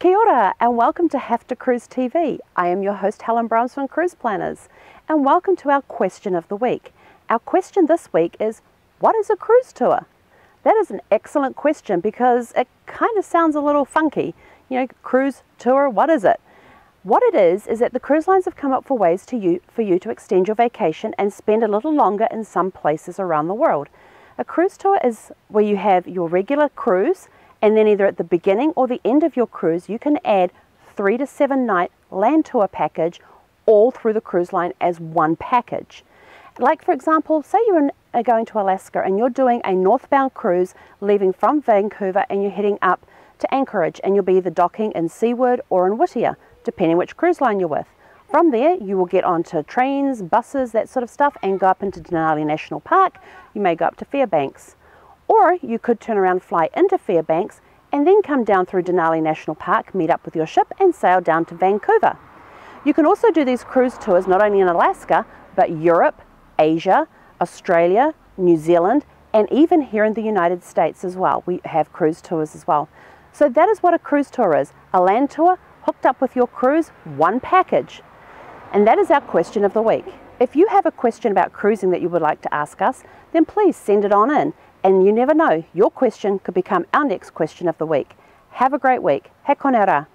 Kia ora and welcome to Have2Cruise TV. I am your host Helen Brahms from Cruise Planners and welcome to our question of the week. Our question this week is what is a cruise tour? That is an excellent question because it kind of sounds a little funky. You know, cruise tour, what is it? What it is is that the cruise lines have come up for ways to you, for you to extend your vacation and spend a little longer in some places around the world. A cruise tour is where you have your regular cruise and then either at the beginning or the end of your cruise you can add three to seven night land tour package all through the cruise line as one package. Like for example, say you're in, going to Alaska and you're doing a northbound cruise leaving from Vancouver and you're heading up to Anchorage and you'll be either docking in Seward or in Whittier, depending which cruise line you're with. From there, you will get onto trains, buses, that sort of stuff, and go up into Denali National Park. You may go up to Fairbanks. Or you could turn around, fly into Fairbanks, and then come down through Denali National Park, meet up with your ship, and sail down to Vancouver. You can also do these cruise tours not only in Alaska, but Europe, Asia, Australia, New Zealand, and even here in the United States as well. We have cruise tours as well. So that is what a cruise tour is a land tour hooked up with your cruise, one package. And that is our question of the week. If you have a question about cruising that you would like to ask us, then please send it on in. And you never know, your question could become our next question of the week. Have a great week. He konera.